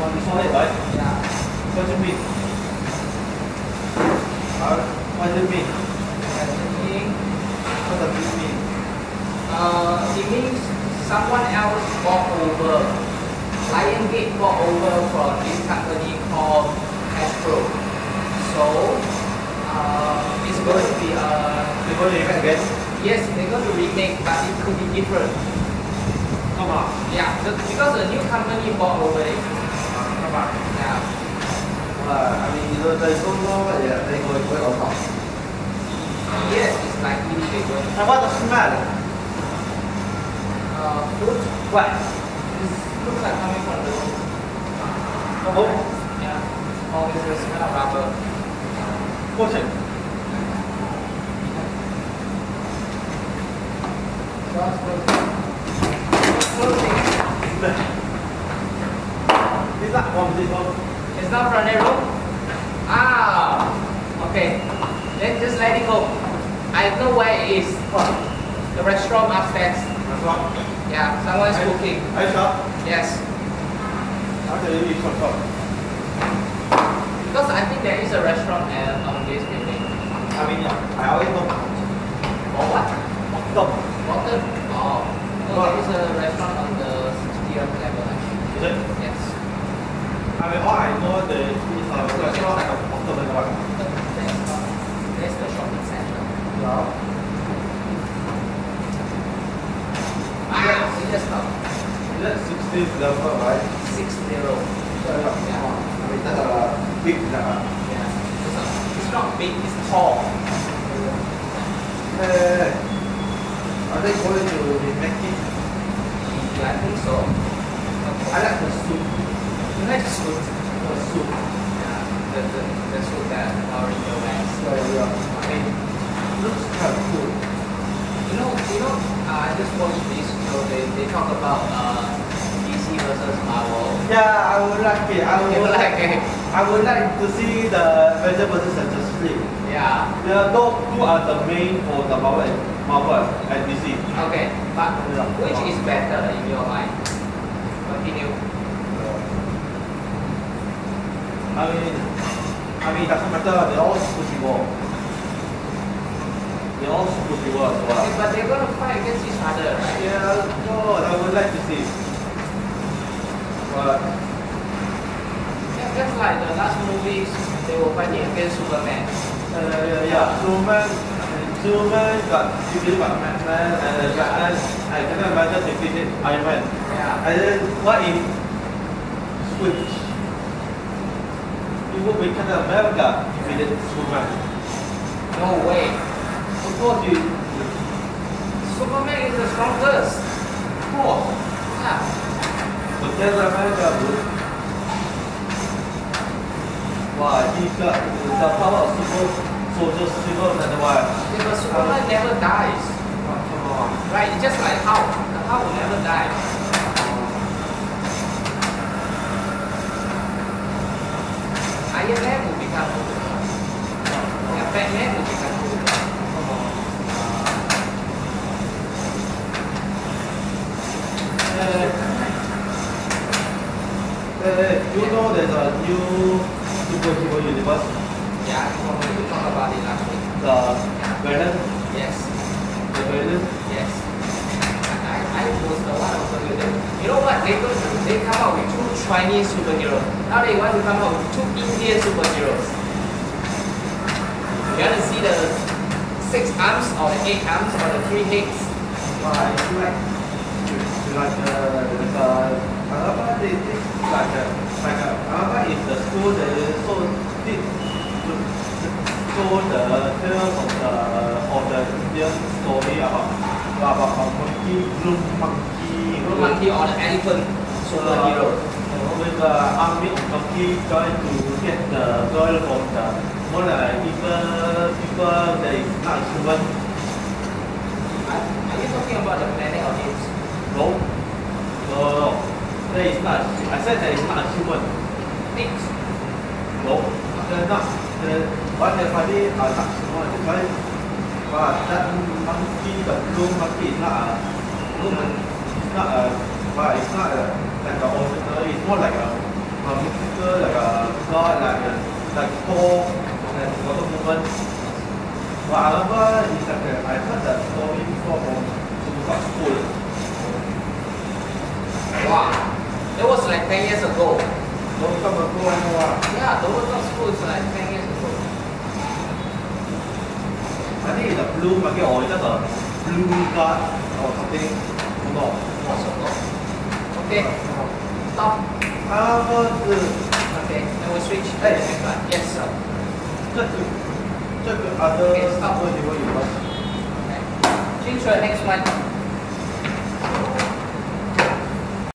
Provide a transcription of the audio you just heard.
còn số hệ đấy con chuẩn bị đó con chuẩn uh, it means someone else bought over Lion Gate bought over from this company called Hasbro. So uh, it's going to be a going to remake again? Yes they're going to remake but it could be different. Come on. Yeah the, because a new company bought over it. Come on. Yeah. Uh, I mean, you know, there's no law, yeah, they go going on top. Yes, it's likely they're going to. How about the smell? Uh, fruit. What? It looks like coming from the road. Oh, Yeah. Oh, it's a smell of rubber. what's it? Just Is that one, this one? It's not from the road. Ah. Okay. Then just let it go. I know where it is. What? The restaurant upstairs. What? Yeah, someone is cooking. Are you sure? Yes. How do you eat? Because I think there is a restaurant uh, on this building. I mean, I always know. Or what? Top. Water? Oh. No, there is a restaurant on the 60th level actually. Is it? Yes. I mean, all I know the is a restaurant like a and one. Uh, shopping center. Yeah. Ah, we just stop. Is that 16th level, right? Six zero. Yeah. I mean, that's a big level. Yeah. It's not, it's not big, it's tall. Hey, are they going to remake it? Yeah, I think so. I like the soup. The soup? The soup. Yeah. The, the, the soup that Mauricio wears. Yeah, yeah. I mean, looks kind of cool. You know, you know, uh, I just watched this show. They, they talk about uh, DC versus Marvel. Yeah, I would like it. I would You like it? I would like to see the Avengers versus Justice League. Yeah. The those two are the main for the Marvel and Marvel and DC. Okay, but which is better in your mind? Continue. I mean, I mean, doesn't matter. They're all superhero. They're all superhero as well. Okay, but they're gonna fight against each other? Yeah, God, I would like to see. But Yeah, just like the last movies, they were fighting against Superman. uh, yeah, Superman, Superman got defeated by Batman, and Batman, I cannot imagine defeated Iron Man. Yeah. And then what if switch? Be Captain America defeated Superman. No way. Of course, you, Superman is the strongest. of course, Yeah. but Captain America would. Wow, he got the power of super soldier Superman and? Yeah, but Superman never dies. Oh, come on. Right? It's just like how. The will never die. Iron Man will become good. Yeah, Batman will become good. Come on. Uh, uh, you know there's a new superhero universe, Yeah, we talked about it last week. the Venom, Yes. the Venom. Yes. I, I was the one of the You know what? They go, they come out with two Chinese superheroes. Now they want to come out with two Indian superheroes. You want to see the six arms or the eight arms or the three heads? Why? Like, it's like uh, like uh, Alaba, they think like uh, like Alaba is the school so did show the tale of the of the Indian story about about a monkey, blue monkey, Blue monkey or the elephant superhero. Uh, with the army of monkey trying to get the girl from the more like people people that is not human. Are, are you talking about the planet of apes? No, no, no. That is not. I said that is not a human. Apes. No, they're not. The what their body are not human. That's why. But that monkey, the blue monkey, is not a human. It's not a. But it's not a, like a ordinary. It's more like a, a mythical, like a god, like a, like Thor, and Wonder Woman. But Whatever it's like a, I heard that story before like 10 years ago. 都这么多哇！ Yeah, the World School is like 10 years ago. I think it's a blue market or just a blue guard or something. 不懂。 What's the law? Okay, stop. 它们是 Okay, then we switch to the Hey. next one. Yes, sir. 这个这个 other Okay, stop. 问题会有吗？ Okay. Change to the next one.